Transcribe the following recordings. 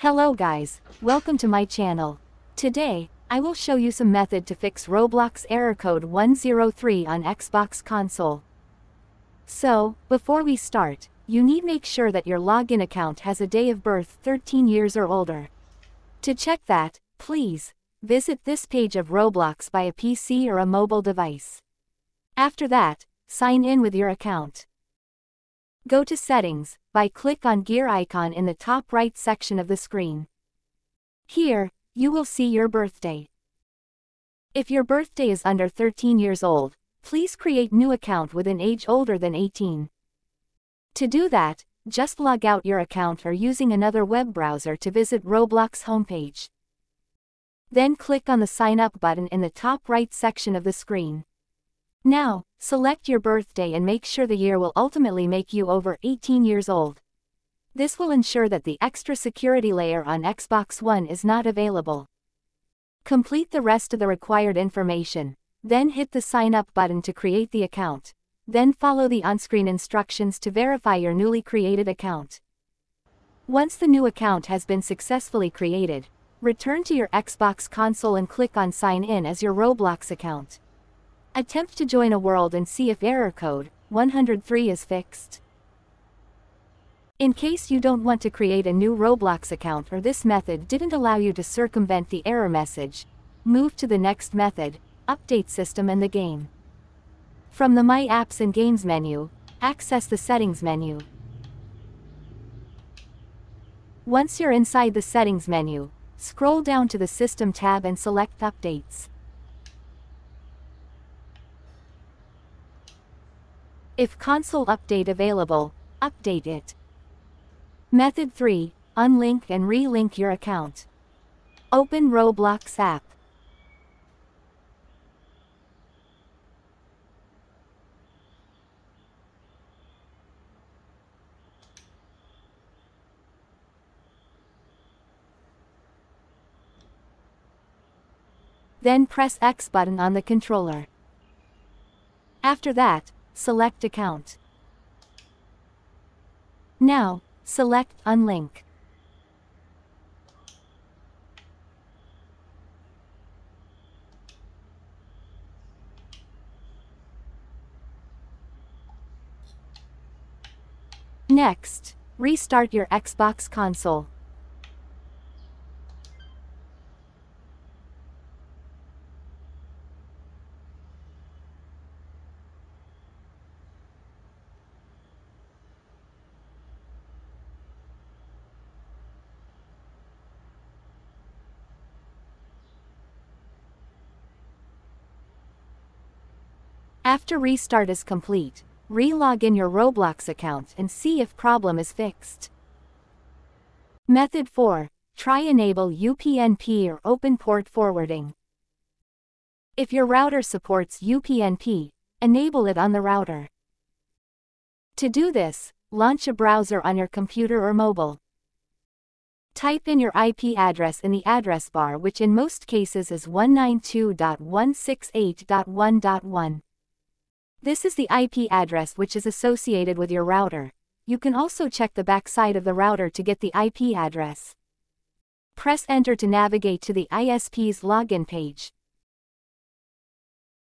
Hello guys, welcome to my channel. Today, I will show you some method to fix Roblox error code 103 on Xbox console. So, before we start, you need make sure that your login account has a day of birth 13 years or older. To check that, please, visit this page of Roblox by a PC or a mobile device. After that, sign in with your account. Go to Settings, by click on gear icon in the top right section of the screen. Here, you will see your birthday. If your birthday is under 13 years old, please create new account with an age older than 18. To do that, just log out your account or using another web browser to visit Roblox homepage. Then click on the Sign Up button in the top right section of the screen. Now, select your birthday and make sure the year will ultimately make you over 18 years old. This will ensure that the extra security layer on Xbox One is not available. Complete the rest of the required information, then hit the sign up button to create the account. Then follow the on-screen instructions to verify your newly created account. Once the new account has been successfully created, return to your Xbox console and click on Sign In as your Roblox account. Attempt to join a world and see if error code 103 is fixed. In case you don't want to create a new Roblox account or this method didn't allow you to circumvent the error message, move to the next method, Update System and the game. From the My Apps and Games menu, access the Settings menu. Once you're inside the Settings menu, scroll down to the System tab and select Updates. If console update available, update it. Method 3, unlink and relink your account. Open Roblox app. Then press X button on the controller. After that, select account. Now, select unlink. Next, restart your Xbox console. After restart is complete, re-log in your Roblox account and see if problem is fixed. Method 4. Try enable UPnP or Open Port Forwarding. If your router supports UPnP, enable it on the router. To do this, launch a browser on your computer or mobile. Type in your IP address in the address bar which in most cases is 192.168.1.1. This is the IP address which is associated with your router. You can also check the backside of the router to get the IP address. Press Enter to navigate to the ISP's login page.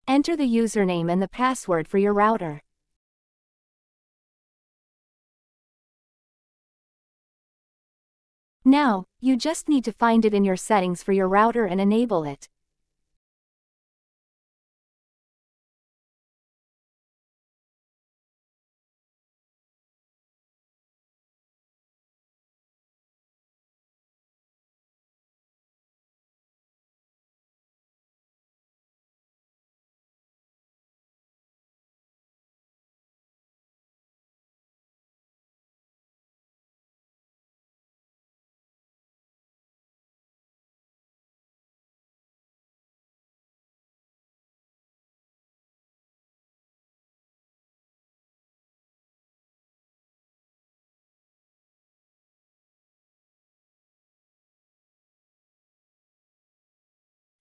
Enter the username and the password for your router. Now, you just need to find it in your settings for your router and enable it.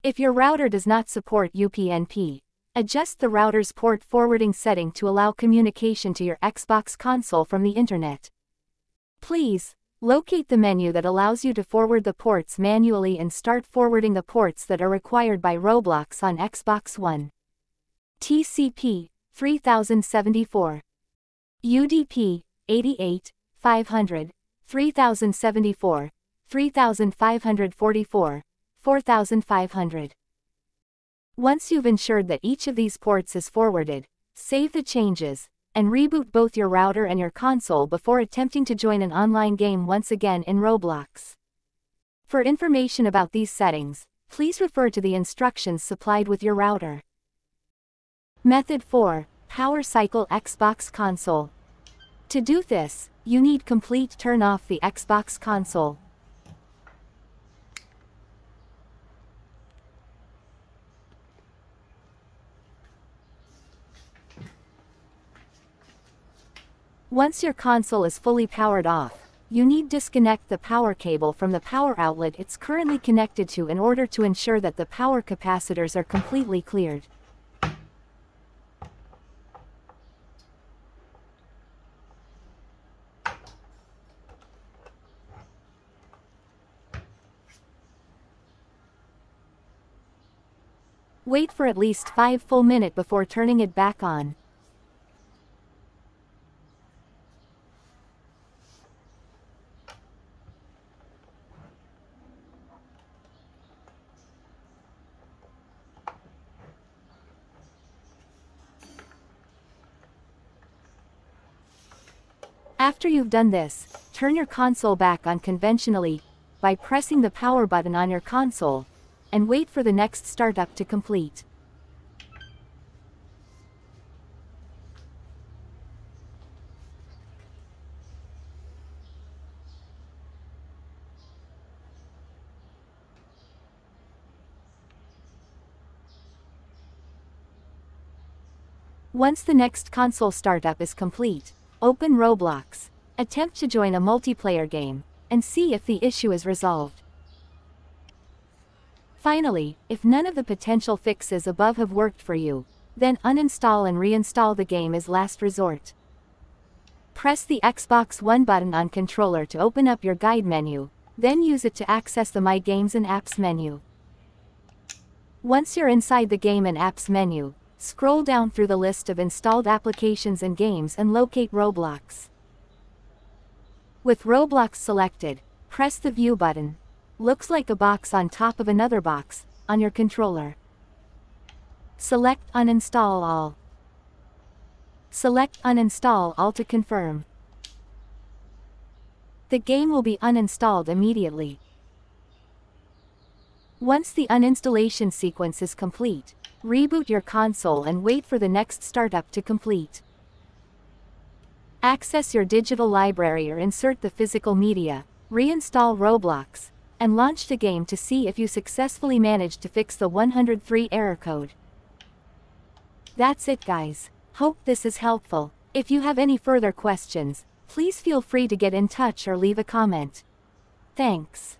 If your router does not support UPnP, adjust the router's port forwarding setting to allow communication to your Xbox console from the internet. Please, Locate the menu that allows you to forward the ports manually and start forwarding the ports that are required by Roblox on Xbox One. TCP 3074 UDP 88 500 3074 3544 4500 Once you've ensured that each of these ports is forwarded, save the changes, and reboot both your router and your console before attempting to join an online game once again in Roblox. For information about these settings, please refer to the instructions supplied with your router. Method 4. Power Cycle Xbox Console. To do this, you need complete turn off the Xbox console. Once your console is fully powered off, you need disconnect the power cable from the power outlet it's currently connected to in order to ensure that the power capacitors are completely cleared. Wait for at least 5 full minute before turning it back on. After you've done this, turn your console back on conventionally, by pressing the power button on your console, and wait for the next startup to complete. Once the next console startup is complete, Open Roblox. Attempt to join a multiplayer game, and see if the issue is resolved. Finally, if none of the potential fixes above have worked for you, then uninstall and reinstall the game as last resort. Press the Xbox One button on controller to open up your guide menu, then use it to access the My Games and Apps menu. Once you're inside the Game and Apps menu, Scroll down through the list of installed applications and games and locate Roblox. With Roblox selected, press the View button. Looks like a box on top of another box, on your controller. Select Uninstall All. Select Uninstall All to confirm. The game will be uninstalled immediately. Once the uninstallation sequence is complete, Reboot your console and wait for the next startup to complete. Access your digital library or insert the physical media, reinstall Roblox, and launch the game to see if you successfully managed to fix the 103 error code. That's it guys. Hope this is helpful. If you have any further questions, please feel free to get in touch or leave a comment. Thanks.